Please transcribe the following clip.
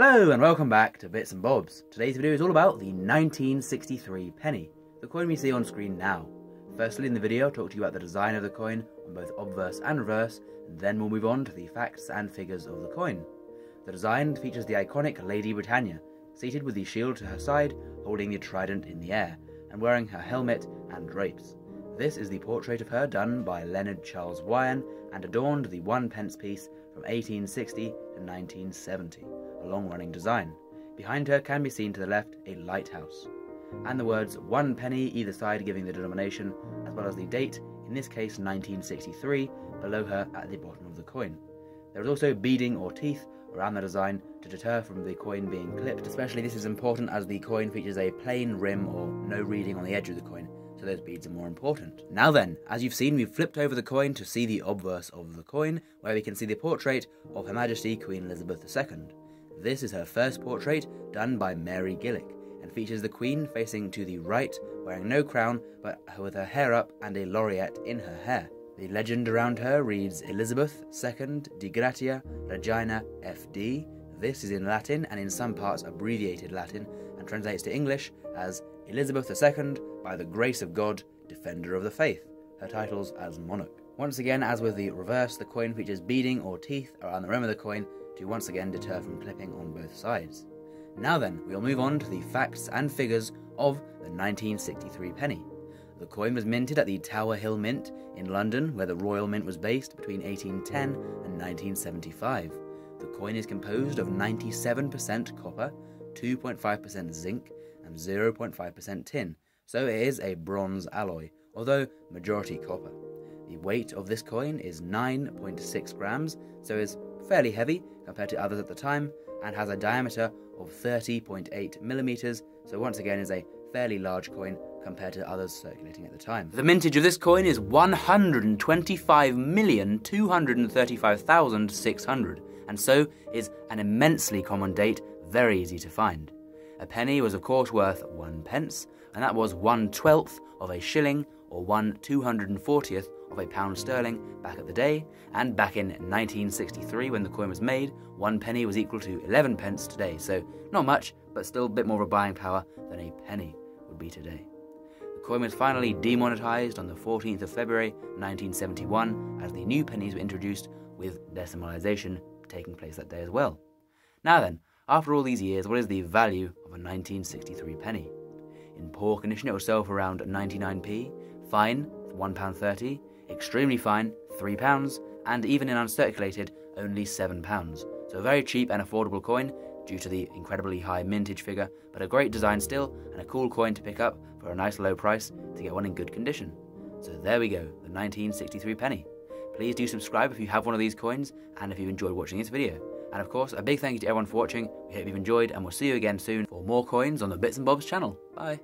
Hello and welcome back to Bits and Bobs. Today's video is all about the 1963 penny, the coin we see on screen now. Firstly in the video I'll talk to you about the design of the coin on both obverse and reverse, and then we'll move on to the facts and figures of the coin. The design features the iconic Lady Britannia, seated with the shield to her side, holding the trident in the air, and wearing her helmet and drapes. This is the portrait of her done by Leonard Charles Wyon and adorned the one pence piece from 1860 to 1970 a long-running design. Behind her can be seen to the left a lighthouse, and the words one penny either side giving the denomination, as well as the date, in this case 1963, below her at the bottom of the coin. There is also beading or teeth around the design to deter from the coin being clipped, especially this is important as the coin features a plain rim or no reeding on the edge of the coin, so those beads are more important. Now then, as you've seen, we've flipped over the coin to see the obverse of the coin, where we can see the portrait of Her Majesty Queen Elizabeth II. This is her first portrait, done by Mary Gillick, and features the Queen facing to the right, wearing no crown, but with her hair up and a laureate in her hair. The legend around her reads Elizabeth II Dei Gratia Regina FD. This is in Latin and in some parts abbreviated Latin and translates to English as Elizabeth II, by the grace of God, Defender of the Faith, her titles as monarch. Once again, as with the reverse, the coin features beading or teeth around the rim of the coin to once again deter from clipping on both sides. Now then, we'll move on to the facts and figures of the 1963 penny. The coin was minted at the Tower Hill Mint in London, where the Royal Mint was based between 1810 and 1975. The coin is composed of 97% copper, 2.5% zinc, and 0.5% tin, so it is a bronze alloy, although majority copper. The weight of this coin is 9.6 grams, so is fairly heavy compared to others at the time, and has a diameter of 30.8 millimeters, so once again is a fairly large coin compared to others circulating at the time. The mintage of this coin is 125,235,600, and so is an immensely common date, very easy to find. A penny was of course worth one pence, and that was one twelfth of a shilling or one two hundred and fortieth of a pound sterling back at the day, and back in 1963 when the coin was made, one penny was equal to 11 pence today, so not much, but still a bit more of a buying power than a penny would be today. The coin was finally demonetized on the 14th of February 1971 as the new pennies were introduced with decimalization taking place that day as well. Now then, after all these years, what is the value of a 1963 penny? In poor condition, it will sell for around 99p, fine, £1.30, extremely fine, £3, and even in uncirculated, only £7. So a very cheap and affordable coin due to the incredibly high mintage figure, but a great design still, and a cool coin to pick up for a nice low price to get one in good condition. So there we go, the 1963 penny. Please do subscribe if you have one of these coins, and if you enjoyed watching this video. And of course, a big thank you to everyone for watching. We hope you've enjoyed, and we'll see you again soon for more coins on the Bits and Bobs channel. Bye.